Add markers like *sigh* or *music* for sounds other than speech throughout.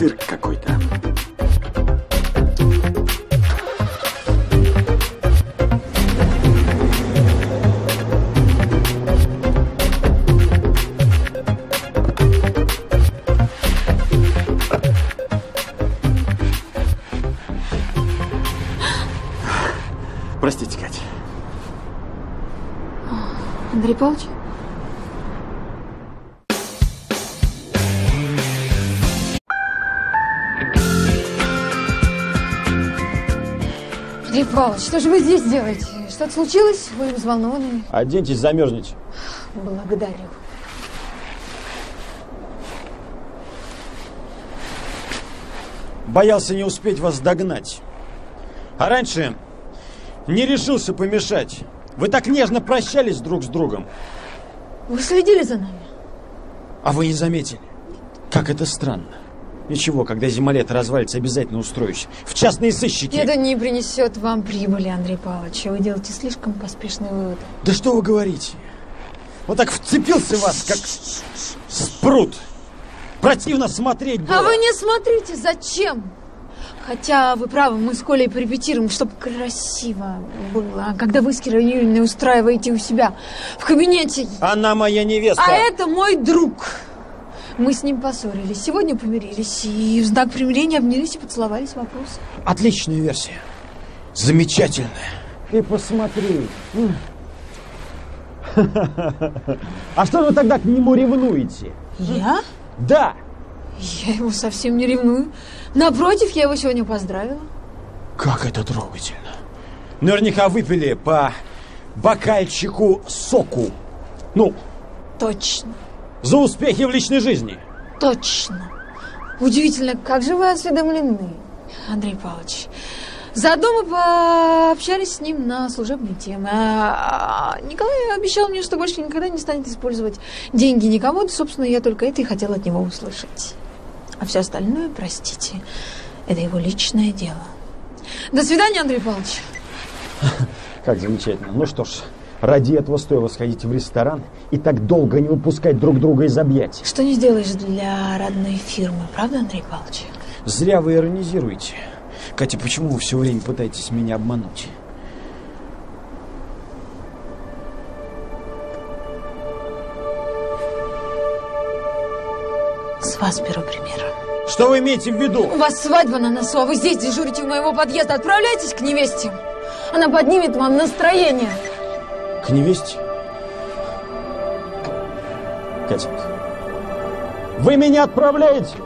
цирк какой-то. Простите, Катя. Андрей Павлович? Андрей Павлович, что же вы здесь делаете? Что-то случилось? Вы взволнованы? Оденьтесь, замерзнете. Благодарю. Боялся не успеть вас догнать. А раньше не решился помешать. Вы так нежно прощались друг с другом. Вы следили за нами? А вы не заметили? Как это странно. Ничего, когда зимолет развалится, обязательно устроюсь. В частные сыщики. Это не принесет вам прибыли, Андрей Павлович. Вы делаете слишком поспешные выводы. Да что вы говорите? Вот так вцепился вас, как спрут. Противно смотреть было. А вы не смотрите, зачем? Хотя вы правы, мы с Колей порепетируем, чтобы красиво было. А когда вы с Кирой Юрьевной устраиваете у себя в кабинете... Она моя невеста. А это мой друг. Мы с ним поссорились, сегодня помирились, и в знак примирения обнялись и поцеловались вопрос. Отличная версия. Замечательная. Ты посмотри. А что вы тогда к нему ревнуете? Я? Да. Я его совсем не ревную. Напротив, я его сегодня поздравила. Как это трогательно. Наверняка выпили по бокальчику соку. Ну, Точно, за успехи в личной жизни. точно. Удивительно, как же вы осведомлены, Андрей Павлович. Заодно мы пообщались с ним на служебные темы. А Николай обещал мне, что больше никогда не станет использовать деньги никому. Собственно, я только это и хотела от него услышать. А все остальное, простите, это его личное дело. До свидания, Андрей Павлович. Как замечательно. Ну что ж, ради этого стоило сходить в ресторан и так долго не выпускать друг друга из объятий. Что не сделаешь для родной фирмы, правда, Андрей Павлович? Зря вы иронизируете. Катя, почему вы все время пытаетесь меня обмануть? С вас беру пример. Что вы имеете в виду? У вас свадьба на носу, а вы здесь дежурите у моего подъезда. Отправляйтесь к невесте. Она поднимет вам настроение. К невесте? Катя, вы меня отправляете?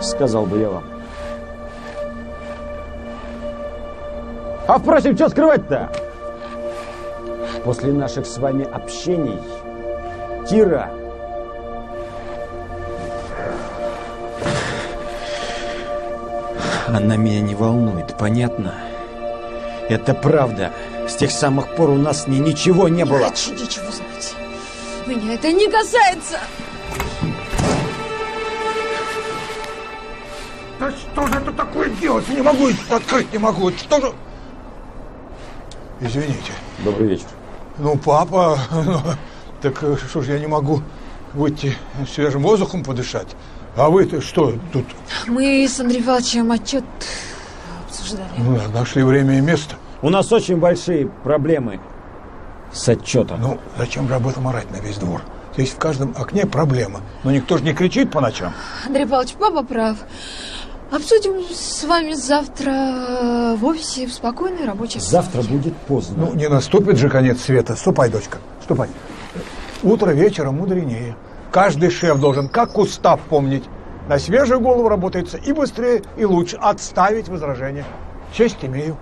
Сказал бы я вам. А впрочем, что скрывать-то? После наших с вами общений Кира Она меня не волнует, понятно? Это правда. С тех самых пор у нас с ней ничего не Не было. хочу ничего знать. Меня это не касается. Да что же это такое делать? Не могу, открыть не могу. Что же... Извините. Добрый вечер. Ну, папа, *laughs* ну, так э, что ж я не могу выйти свежим воздухом подышать? А вы-то что тут? Мы с Андреем Павловичем отчет обсуждали. Ну, нашли время и место. У нас очень большие проблемы с отчетом. Ну, зачем же об этом орать на весь двор? Здесь в каждом окне проблема. Но никто же не кричит по ночам. Андрей Павлович, папа прав. Обсудим с вами завтра в офисе в спокойной рабочей Завтра обстановке. будет поздно. Ну, не наступит же конец света. Ступай, дочка, ступай. Утро вечера мудренее. Каждый шеф должен, как устав, помнить. На свежую голову работается и быстрее, и лучше. Отставить возражение. Честь имею.